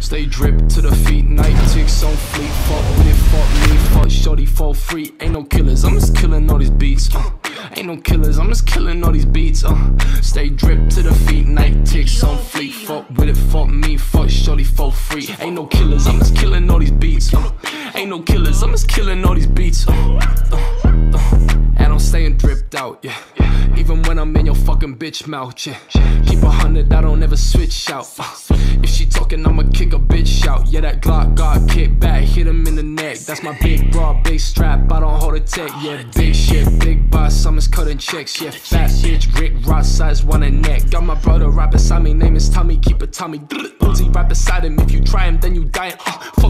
Stay drip to the feet, night ticks on fleet. Fuck with it, fuck me, fuck shorty, fall free. Ain't no killers, I'm just killing all these beats. Uh. Ain't no killers, I'm just killing all these beats. Uh. Stay drip to the feet, night ticks on fleet. Fuck with it, fuck me, fuck shorty, fall free. Ain't no killers, I'm just killing all these beats. Uh. Ain't no killers, I'm just killing all these beats. Uh. Uh. Uh. And I'm staying dripped out, yeah. Even when I'm in your fucking bitch mouth, yeah. Keep a hundred, I don't ever switch out. Uh, talking, I'ma kick a bitch out. Yeah, that Glock got kick back, hit him in the neck. That's my big bra, big strap, I don't hold a tech. Yeah, big shit, big boss, just cutting checks. Yeah, fat bitch, Rick Ross size, one and neck. Got my brother right beside me, name is Tommy, keep it Tommy. Uzi right beside him, if you try him, then you die. Uh,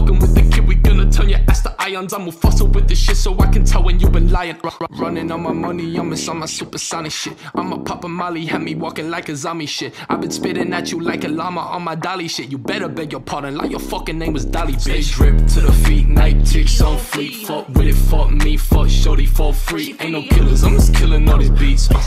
ions. I'm fussle with this shit so I can tell when you been lying. R- running on my money, I'm on my supersonic shit. I'ma pop a molly, had me walking like a zombie shit. I've been spitting at you like a llama on my dolly shit. You better beg your pardon, like your fucking name was Dolly, bitch. drip to the feet, night ticks on fleet. Fuck with it, fuck me, fuck shorty, for free. Ain't no killers, I'm just killing all these beats. Uh,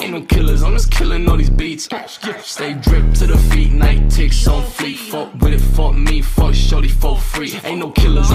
ain't no killers, I'm just killing all these beats. Uh, stay drip to the feet, night ticks on fleet. Fuck with it, fuck me, fuck shorty, for free. Ain't no killers.